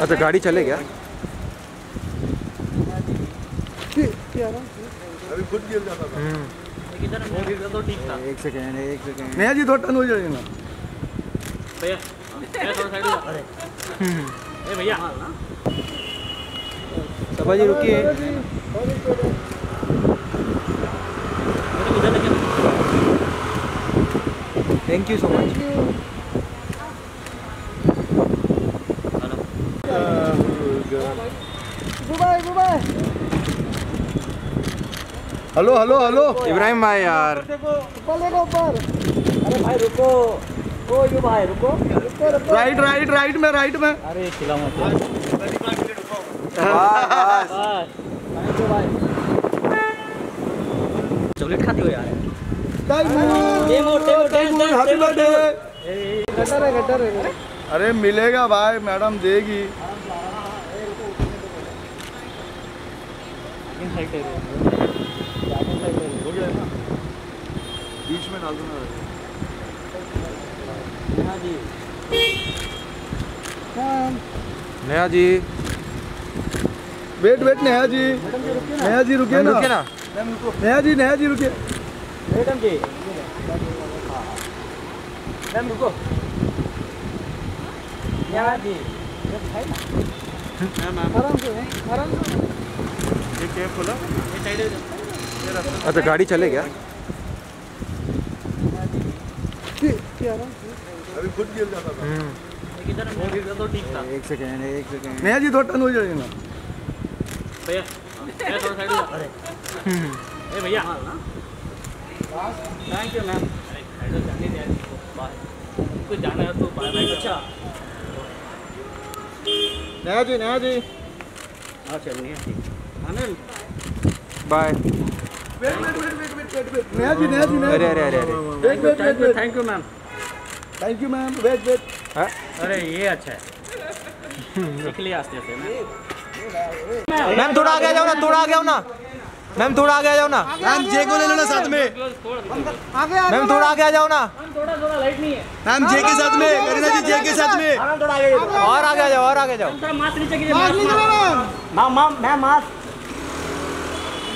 अच्छा गाड़ी चले क्या? अभी खुद गिर जाता था। तो था एक सेकेंड एक सेकेंड। नया जी थोड़ा टर्न हो जाएगा भैया भैया थोड़ा साइड हो जा। ए भैया। सभा जी रुकिए। Thank you so much hello hello hello Ibrahim भाई यार। अरे भाई रुको ओ यू भाई रुको राइट राइट राइट में राइट में अरे खिला मत बस थैंक यू भाई चॉकलेट खाते हो यार टेमो टेमो टेमो हैप्पी टेमो बर्थडे अरे मिलेगा भाई मैडम देगी बीच में डाल दूँगा नया जी वेट वेट नेहा जी नेहा जी रुकिए ना रुकिए ना नेहा जी नेहा जी रुकिए मैडम जी मैम रुको यहाँ जी अच्छा गाड़ी चले क्या अभी खुद गिर जाता था इधर वो गिर तो ठीक था एक सेकेंड एक सेकेंड। नेहा जी थोड़ा हो जाएगा भैया भैया थोड़ा साइड हो जा। ए भैया। थैंक यू मैम कुछ जाना है तो बाय बाय अच्छा। नेहा जी नेहा जी। हाँ चलनी है ठीक। हाँ bye wait wait wait wait wait wait wait ji Neha ji अरे अरे अरे अरे। Wait wait thank wait you thank you ma'am thank you ma'am wait wait हाँ? अरे ये अच्छा है। सीख आस्ते आस्ते मैम थोड़ा आगे जाओ ना थोड़ा आगे आओ ना। मैम थोड़ा आगे आ जाओ ना। मैम जे को ले लो ना साथ में। मैम थोड़ा आगे आ जाओ ना। थोड़ा थोड़ा लाइट नहीं है। मैम जे के साथ में करीना जी जे के साथ में। और आगे आ जाओ और आगे जाओ। थोड़ा मास्क नीचे कीजिए mask ma'am ma'am ma'am mask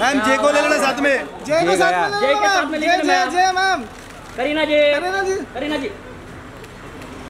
ma'am जे को ले लेना साथ में। जे को जय के साथ में ले लेना जे मैम। करीना जी। करीना जी। करीना जी।